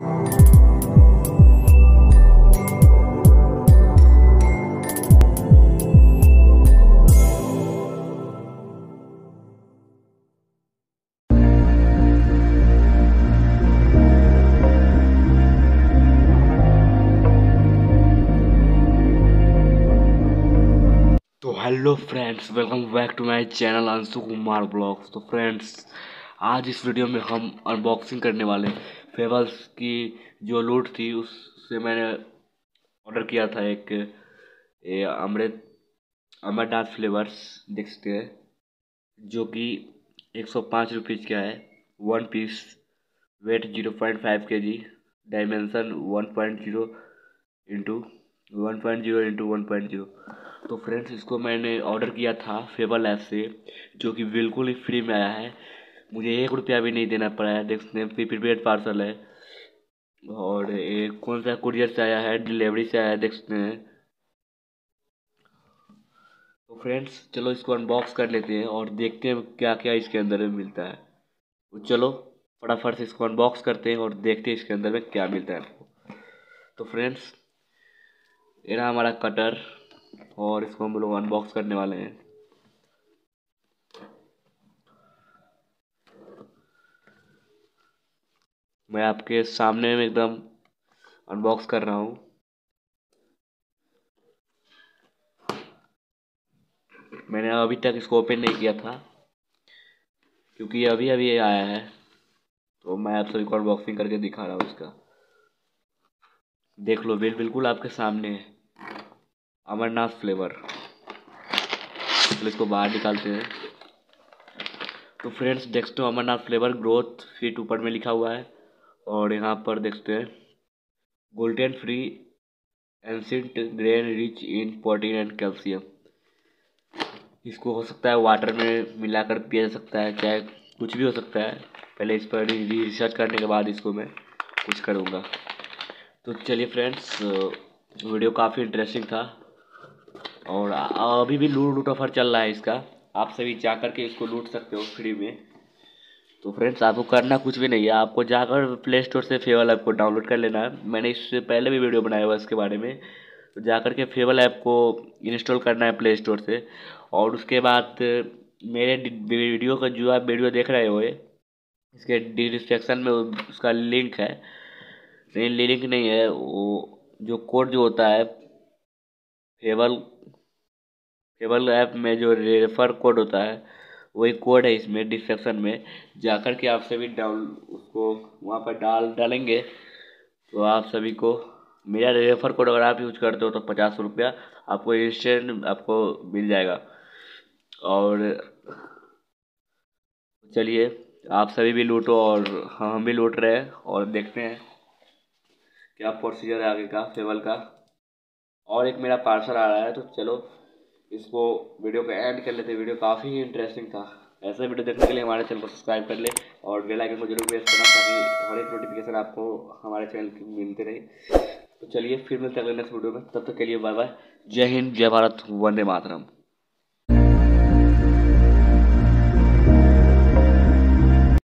तो hello friends welcome back to my channel Anshu Kumar blogs तो friends आज इस वीडियो में हम अनबॉक्सिंग करने वाले फेबल्स की जो लूट थी, उससे मैंने ऑर्डर किया था एक अमृत अमरनाथ फ्लेवर्स देख सकते हैं, जो कि एक सौ पाँच रुपीज़ का है, one piece, weight zero point five K G dimension one point zero into one point zero into one point zero. तो फ्रेंड्स, इसको मैंने ऑर्डर किया था फेबल ऐप से, जो कि बिल्कुल ही फ्री में आया है मुझे एक रुपया भी नहीं देना पड़ा है। देख सकते हैं प्रीपेड पार्सल है। और ये कौन सा कुरियर से आया है? डिलीवरी से आया है, देख सकते हैं। तो फ्रेंड्स चलो इसको अनबॉक्स कर लेते हैं और देखते हैं क्या क्या इसके अंदर में मिलता है। तो चलो, फटाफट से इसको अनबॉक्स करते हैं और देखते हैं इसके अंदर में क्या मिलता है आपको। तो फ्रेंड्स ये रहा हमारा कटर और इसको हम लोग अनबॉक्स करने वाले हैं। मैं आपके सामने में एकदम अनबॉक्स कर रहा हूँ। मैंने अभी तक इसको ओपन नहीं किया था, क्योंकि अभी अभी आया है। तो मैं आप सभी को अनबॉक्सिंग करके दिखा रहा हूँ इसका। देख लो, बिल बिल्कुल आपके सामने है। अमरनाथ फ्लेवर तो इसको बाहर निकालते हैं। तो फ्रेंड्स हो अमरनाथ फ्लेवर ग्रोथ फीट ऊपर में लिखा हुआ है। और यहाँ पर देखते हैं। Golden free ancient grain rich in protein and calcium इसको हो सकता है वाटर में मिलाकर पिया जा सकता है, चाहे कुछ भी हो सकता है। पहले इस पर रिसर्च करने के बाद इसको मैं कुछ करूँगा। तो चलिए फ्रेंड्स वीडियो काफ़ी इंटरेस्टिंग था। और अभी भी लूट लूट ऑफ़र चल रहा है इसका। आप सभी जा कर के इसको लूट सकते हो फ्री में। तो फ्रेंड्स आपको करना कुछ भी नहीं है। आपको जाकर प्ले स्टोर से फेवल ऐप को डाउनलोड कर लेना। है मैंने इससे पहले भी वीडियो बनाया हुआ इसके बारे में। तो जाकर के फेवल ऐप को इंस्टॉल करना है प्ले स्टोर से। और उसके बाद, मेरे वीडियो का जो आप वीडियो देख रहे हो इसके डिस्क्रिप्शन में उसका लिंक है। नहीं लिंक नहीं है। वो जो कोड जो होता है फेवल केवल ऐप में जो रेफर कोड होता है वही कोड है इसमें, डिस्क्रिप्शन में। जाकर के आप सभी डाउन, उसको वहाँ पर डाल, डालेंगे तो आप सभी को मेरा रेफर कोड अगर आप यूज़ करते हो तो पचास रुपया आपको इंस्टेंट आपको मिल जाएगा। और चलिए, आप सभी भी लूटो और हम भी लूट रहे हैं और देखते हैं क्या प्रोसीजर है आगे का फेवल का। और एक मेरा पार्सल आ रहा है तो चलो इसको वीडियो को ऐड कर लेते वीडियो काफ़ी ही इंटरेस्टिंग था। ऐसा वीडियो देखने के लिए हमारे चैनल को सब्सक्राइब कर ले और बेल आइकन को ज़रूर प्रेस करना ताकि हर एक नोटिफिकेशन आपको हमारे चैनल की मिलते रहे। तो चलिए फिर मिलते हैं अगले नेक्स्ट वीडियो में। तब तक के लिए बाय बाय जय हिंद, जय भारत, वंदे मातरम।